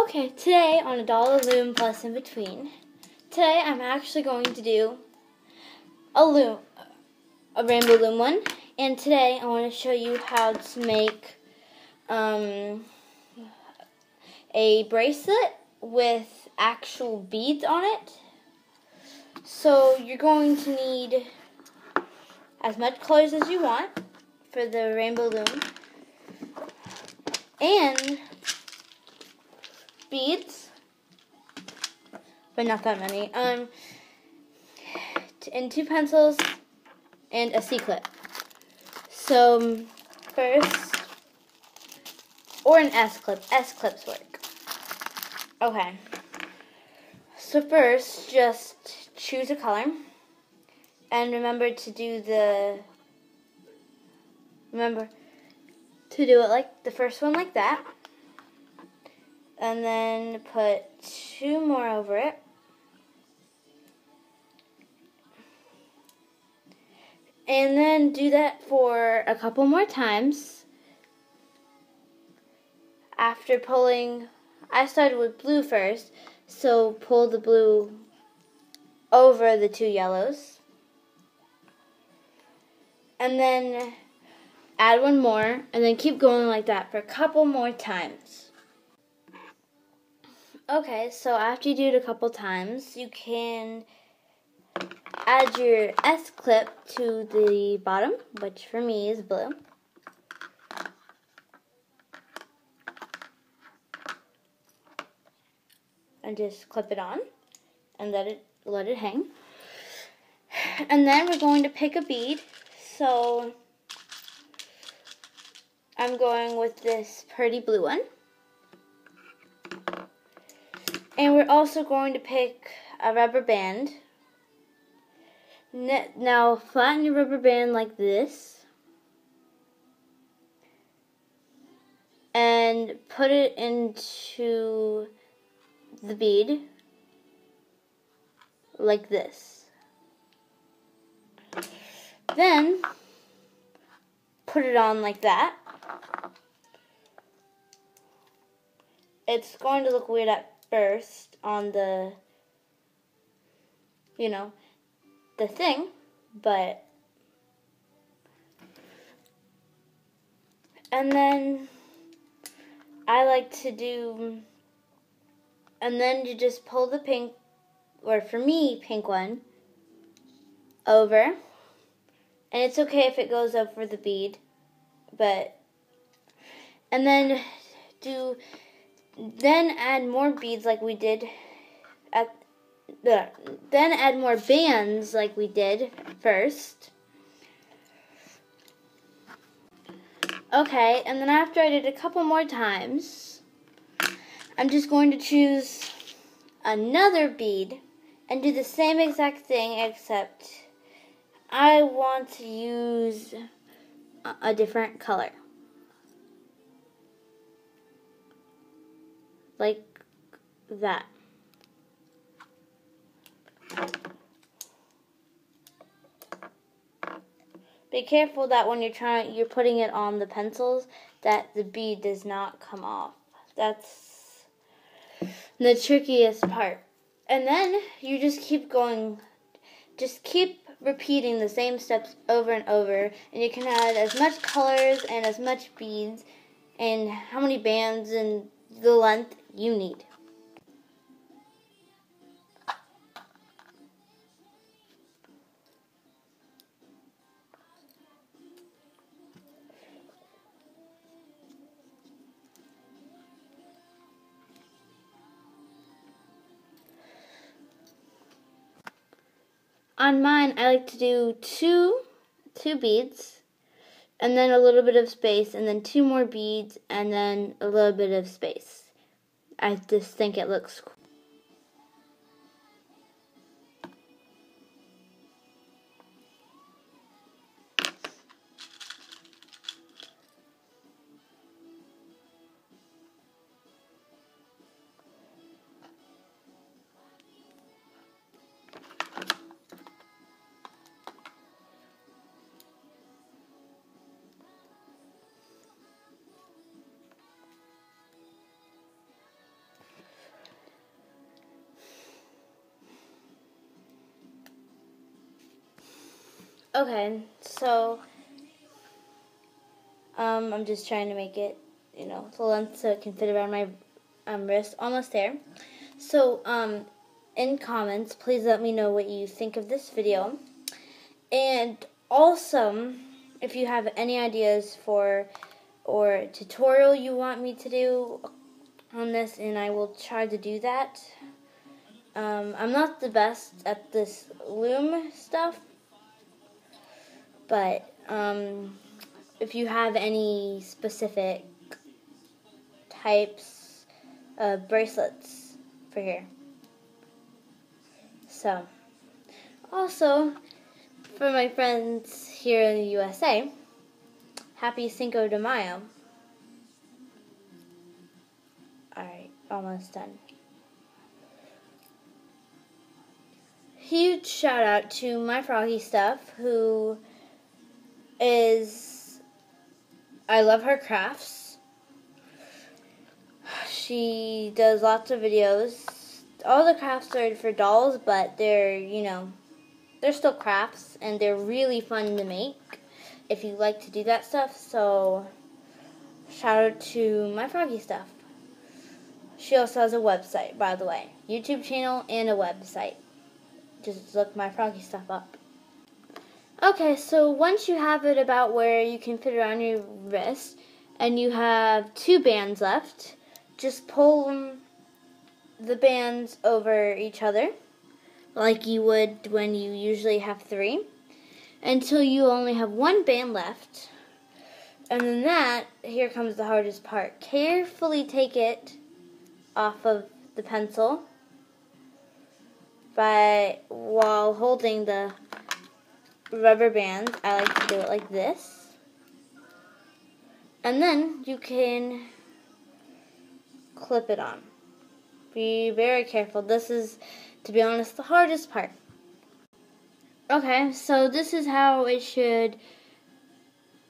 Okay, today on a dollar loom plus in between, today I'm actually going to do a loom, a rainbow loom one, and today I want to show you how to make um, a bracelet with actual beads on it. So you're going to need as much colors as you want for the rainbow loom, and beads, but not that many. Um, and two pencils and a C clip. So first, or an S clip. S clips work. Okay. So first, just choose a color, and remember to do the. Remember to do it like the first one like that and then put two more over it. And then do that for a couple more times. After pulling, I started with blue first, so pull the blue over the two yellows. And then add one more, and then keep going like that for a couple more times. Okay, so after you do it a couple times, you can add your S clip to the bottom, which for me is blue. And just clip it on and let it let it hang. And then we're going to pick a bead. So I'm going with this pretty blue one. And we're also going to pick a rubber band. Now flatten your rubber band like this. And put it into the bead like this. Then put it on like that. It's going to look weird at first on the, you know, the thing, but, and then I like to do, and then you just pull the pink, or for me, pink one, over, and it's okay if it goes over the bead, but, and then do then add more beads like we did at the then add more bands like we did first. Okay, and then after I did a couple more times, I'm just going to choose another bead and do the same exact thing except I want to use a different color. Like that. Be careful that when you're trying, you're putting it on the pencils, that the bead does not come off. That's the trickiest part. And then you just keep going, just keep repeating the same steps over and over, and you can add as much colors and as much beads and how many bands and the length you need. On mine, I like to do two, two beads, and then a little bit of space, and then two more beads, and then a little bit of space. I just think it looks Okay, so um, I'm just trying to make it, you know, the length so it can fit around my um, wrist. Almost there. So, um, in comments, please let me know what you think of this video. And also, if you have any ideas for or tutorial you want me to do on this, and I will try to do that. Um, I'm not the best at this loom stuff, but um, if you have any specific types of bracelets for here. So, also, for my friends here in the USA, happy Cinco de Mayo. Alright, almost done. Huge shout out to my Froggy Stuff, who is. I love her crafts. She does lots of videos. All the crafts are for dolls, but they're, you know, they're still crafts and they're really fun to make if you like to do that stuff. So, shout out to my Froggy Stuff. She also has a website, by the way. YouTube channel and a website. Just look my Froggy Stuff up. Okay, so once you have it about where you can fit it on your wrist, and you have two bands left, just pull the bands over each other, like you would when you usually have three, until you only have one band left. And then that, here comes the hardest part. Carefully take it off of the pencil by while holding the rubber bands, I like to do it like this. And then you can clip it on. Be very careful. This is, to be honest, the hardest part. Okay, so this is how it should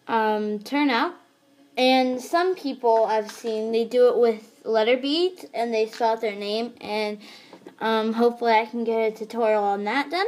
um, turn out. And some people I've seen, they do it with letter beads and they spell out their name. And um, hopefully I can get a tutorial on that done.